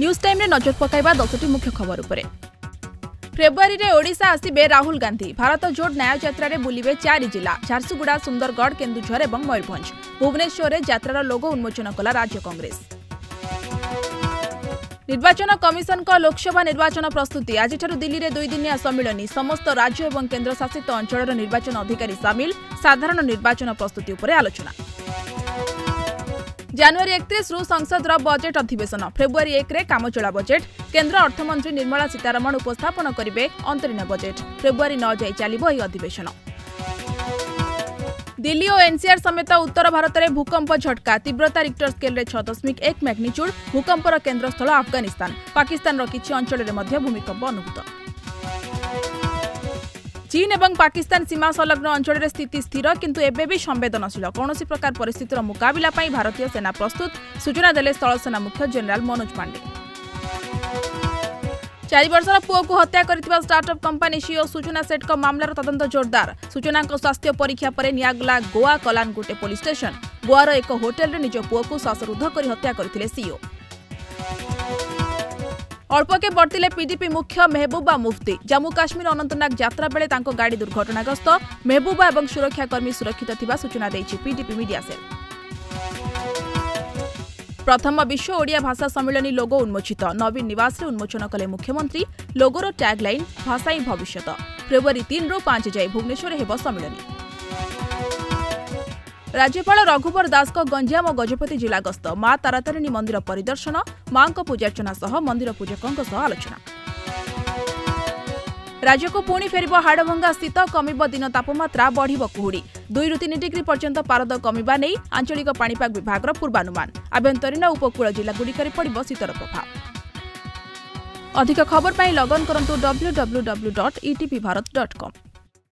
news ଟାଇମ୍ରେ ନଜର ପକାଇବା ଦଶଟି ମୁଖ୍ୟ ଖବର ଉପରେ ଫେବୃଆରୀରେ ଓଡ଼ିଶା ଆସିବେ ରାହୁଲ ଗାନ୍ଧି ଭାରତ ଜୋଡ ନ୍ୟାୟଯାତ୍ରାରେ ବୁଲିବେ ଚାରି ଜିଲ୍ଲା ଝାରସୁଗୁଡ଼ା ସୁନ୍ଦରଗଡ଼ କେନ୍ଦୁଝର ଏବଂ ମୟୂରଭଞ୍ଜ ଭୁବନେଶ୍ୱରରେ ଯାତ୍ରାର ଲୋଗୋ ଉନ୍ମୋଚନ କଲା ରାଜ୍ୟ କଂଗ୍ରେସ ନିର୍ବାଚନ କମିଶନଙ୍କ ଲୋକସଭା ନିର୍ବାଚନ ପ୍ରସ୍ତୁତି ଆଜିଠାରୁ ଦିଲ୍ଲୀରେ ଦୁଇଦିନିଆ ସମ୍ମିଳନୀ ସମସ୍ତ ରାଜ୍ୟ ଏବଂ କେନ୍ଦ୍ରଶାସିତ ଅଞ୍ଚଳର ନିର୍ବାଚନ ଅଧିକାରୀ ସାମିଲ ସାଧାରଣ ନିର୍ବାଚନ ପ୍ରସ୍ତୁତି ଉପରେ ଆଲୋଚନା ଜାନୁଆରୀ ଏକତିରିଶରୁ ସଂସଦର ବଜେଟ୍ ଅଧିବେଶନ ଫେବୃଆରୀ ଏକରେ କାମଚଳା ବଜେଟ୍ କେନ୍ଦ୍ର ଅର୍ଥମନ୍ତ୍ରୀ ନିର୍ମଳା ସୀତାରମଣ ଉପସ୍ଥାପନ କରିବେ ଅନ୍ତରୀଣ ବଜେଟ୍ ଫେବୃଆରୀ ନଅ ଯାଇ ଚାଲିବ ଏହି ଅଧିବେଶନ দিল্লি ও এনসিআর সমেত উত্তর ভারতের ভূকম্প ঝটকা তীব্রতা রিক্টর স্কেলে ছ দশমিক এক ম্যাগ্নিচ্যুড ভূকম্পর কেন্দ্রস্থল আফগানিস্তান পাকিস্তানর কিছু অঞ্চলের মধ্যে ভূমিকম্প অনুভূত চীন এবং পাকিস্তান সীমা সংলগ্ন অঞ্চলের স্থিতি স্থির কিন্তু এবে বি সংবেদনশীল কৌশি প্রকার পরিস্থিতির মোকাবিলা পাই ভারতীয় সেনা প্রস্তুত সূচনা দেলে স্থলসেনা মুখ্য জেনারেল মনোজ পাণ্ডে চারি বর্ষর পুয়কু হত্যা করে স্টার্টঅপ কোম্পানি সিও সূচনা সেটক মামলার তদন্ত জোরদার সূচনাঙ্ক স্বাস্থ্য পরীক্ষা পরে নিয়াগলা গোয়া কলানগুটে পুলিশ স্টেশন গোয়ার এক হোটেলে নিজ পুয়কু শ্বাসরুদ্ধ করে হত্যা করে সিও ଅଳ୍ପକେ ବର୍ତ୍ତିଲେ ପିଡିପି ମୁଖ୍ୟ ମେହବୁବା ମୁଫ୍ତି ଜାମ୍ମୁ କାଶ୍ମୀର ଅନନ୍ତନାଗ ଯାତ୍ରା ବେଳେ ତାଙ୍କ ଗାଡ଼ି ଦୁର୍ଘଟଣାଗ୍ରସ୍ତ ମେହବୁବା ଏବଂ ସୁରକ୍ଷାକର୍ମୀ ସୁରକ୍ଷିତ ଥିବା ସୂଚନା ଦେଇଛି ପିଡିପି ମିଡିଆ ସେଲ୍ ପ୍ରଥମ ବିଶ୍ୱ ଓଡ଼ିଆ ଭାଷା ସମ୍ମିଳନୀ ଲୋଗୋ ଉନ୍ମୋଚିତ ନବୀନ ନିବାସରେ ଉନ୍ମୋଚନ କଲେ ମୁଖ୍ୟମନ୍ତ୍ରୀ ଲୋଗୋର ଟ୍ୟାଗ୍ଲାଇନ୍ ଭାଷା ହିଁ ଭବିଷ୍ୟତ ଫେବୃୟାରୀ ତିନିରୁ ପାଞ୍ଚ ଯାଏ ଭୁବନେଶ୍ୱରରେ ହେବ ସମ୍ମିଳନୀ राज्यपाल रघुवर दास गञ्जाम गजपति जिला गस्त मारतारिणी मंदिर परिदर्शन माजार्चना मन्दिर पूजक आलोचना राज्यको पूर्ण फेरब हाडभङा शीत कम तपामत्रा बढी कुहड दुई रिड डिग्री पर्यंत पारद आंचलिक आञ्चपग विभाग र पूर्वानुमा आभ्यन्तरीण उपकू जिल्लागुडिक शीतर प्रभाव